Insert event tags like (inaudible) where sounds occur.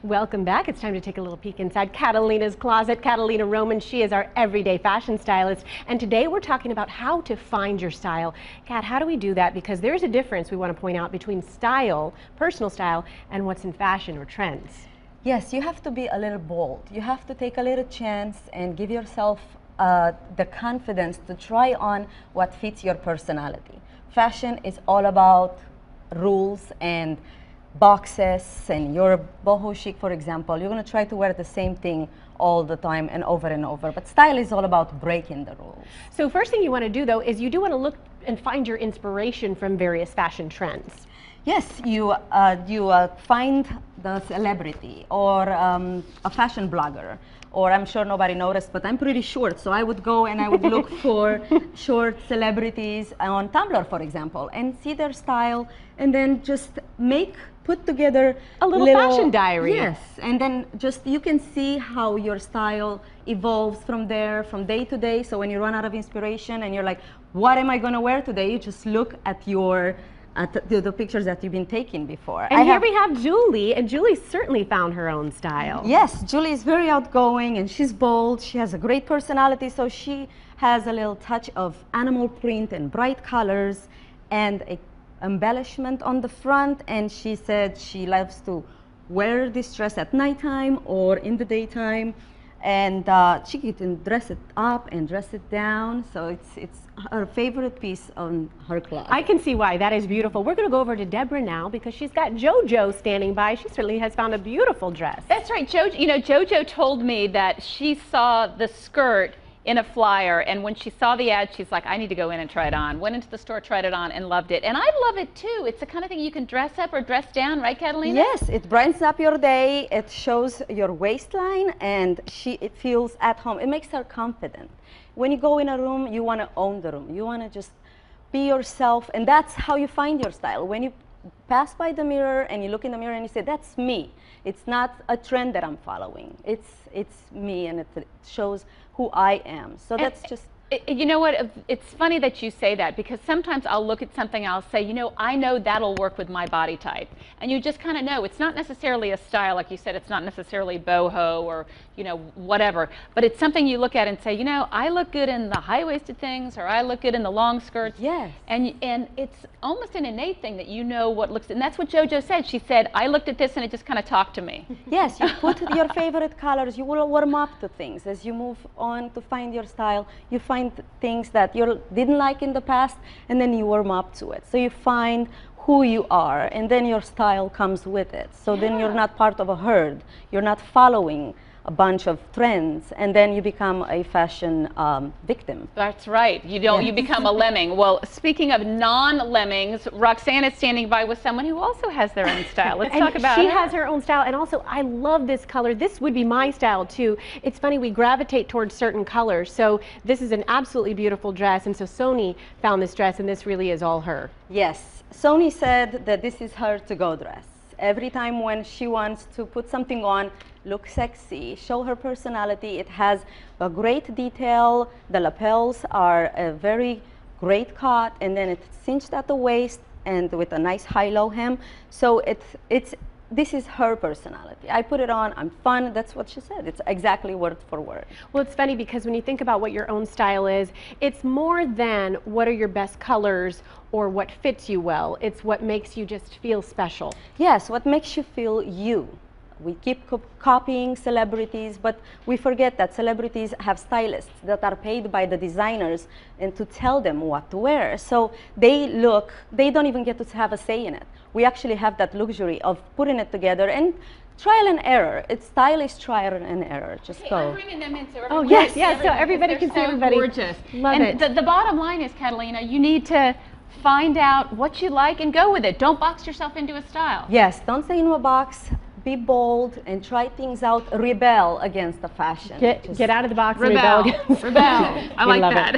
Welcome back. It's time to take a little peek inside Catalina's closet. Catalina Roman, she is our everyday fashion stylist. And today we're talking about how to find your style. Kat, how do we do that? Because there's a difference we want to point out between style, personal style, and what's in fashion or trends. Yes, you have to be a little bold. You have to take a little chance and give yourself uh, the confidence to try on what fits your personality. Fashion is all about rules and boxes and you're boho chic for example you're going to try to wear the same thing all the time and over and over. But style is all about breaking the rules. So first thing you want to do though is you do want to look and find your inspiration from various fashion trends. Yes you uh, you uh, find the celebrity or um, a fashion blogger or I'm sure nobody noticed, but I'm pretty short. So I would go and I would look (laughs) for short celebrities on Tumblr, for example, and see their style and then just make, put together a little, little fashion diary. Yes, and then just you can see how your style evolves from there, from day to day. So when you run out of inspiration and you're like, what am I going to wear today? You just look at your at the, the, pictures that you've been taking before. And I here have, we have Julie, and Julie certainly found her own style. Yes, Julie is very outgoing and she's bold. She has a great personality, so she has a little touch of animal print and bright colors and a embellishment on the front. And she said she loves to wear this dress at nighttime or in the daytime and uh, she can dress it up and dress it down. So it's it's her favorite piece on her closet. I can see why. That is beautiful. We're going to go over to Deborah now because she's got JoJo standing by. She certainly has found a beautiful dress. That's right. JoJo, you know, JoJo told me that she saw the skirt in a flyer and when she saw the ad she's like I need to go in and try it on. Went into the store tried it on and loved it. And I love it too. It's the kind of thing you can dress up or dress down right Catalina? Yes it brightens up your day. It shows your waistline and she it feels at home. It makes her confident. When you go in a room you want to own the room. You want to just be yourself and that's how you find your style. When you pass by the mirror and you look in the mirror and you say that's me it's not a trend that I'm following it's it's me and it shows who I am. So that's just you know what? It's funny that you say that because sometimes I'll look at something, I'll say, you know, I know that'll work with my body type. And you just kind of know. It's not necessarily a style, like you said, it's not necessarily boho or, you know, whatever. But it's something you look at and say, you know, I look good in the high waisted things or I look good in the long skirts. Yes. And, and it's almost an innate thing that you know what looks, and that's what JoJo said. She said, I looked at this and it just kind of talked to me. Yes, you put (laughs) your favorite colors, you will warm up to things. As you move on to find your style, you find find things that you didn't like in the past and then you warm up to it. So you find who you are and then your style comes with it. So yeah. then you're not part of a herd. You're not following a bunch of trends and then you become a fashion um, victim. That's right. You don't. Yeah. You become a (laughs) lemming. Well, speaking of non-lemmings, Roxanne is standing by with someone who also has their own style. Let's talk about. She her. has her own style, and also I love this color. This would be my style too. It's funny we gravitate towards certain colors. So this is an absolutely beautiful dress, and so Sony found this dress, and this really is all her. Yes, Sony said that this is her to-go dress every time when she wants to put something on, look sexy, show her personality. It has a great detail. The lapels are a very great cut, and then it's cinched at the waist and with a nice high-low hem. So it's, it's this is her personality. I put it on, I'm fun, that's what she said. It's exactly word for word. Well, it's funny because when you think about what your own style is, it's more than what are your best colors or what fits you well. It's what makes you just feel special. Yes, what makes you feel you. We keep co copying celebrities, but we forget that celebrities have stylists that are paid by the designers and to tell them what to wear. So they look, they don't even get to have a say in it. We actually have that luxury of putting it together and trial and error. It's stylish trial and error. Just hey, go. I'm bringing them in so oh yes, yes. So everybody can so see everybody. Gorgeous. Love and it. The, the bottom line is, Catalina, you need to find out what you like and go with it. Don't box yourself into a style. Yes, don't stay in a box be bold and try things out, rebel against the fashion. Get, get out of the box rebel. and rebel. rebel. (laughs) I like that. It.